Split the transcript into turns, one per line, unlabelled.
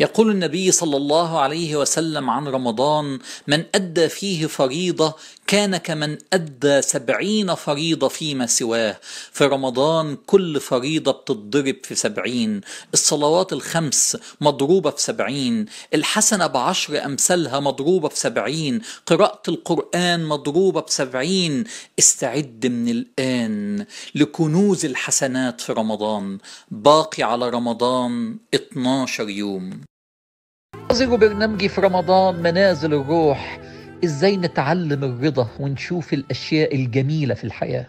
يقول النبي صلى الله عليه وسلم عن رمضان من أدى فيه فريضة كان كمن أدى سبعين فريضة فيما سواه. في رمضان كل فريضة بتضرب في سبعين الصلوات الخمس مضروبة في سبعين الحسنة بعشر أمثالها مضروبة في سبعين قراءة القرآن مضروبة بسبعين استعد من الآن لكنوز الحسنات في رمضان. باقي على رمضان 12 يوم. انتظروا برنامجي في رمضان منازل الروح. إزاي نتعلم الرضا ونشوف الأشياء الجميلة في الحياة؟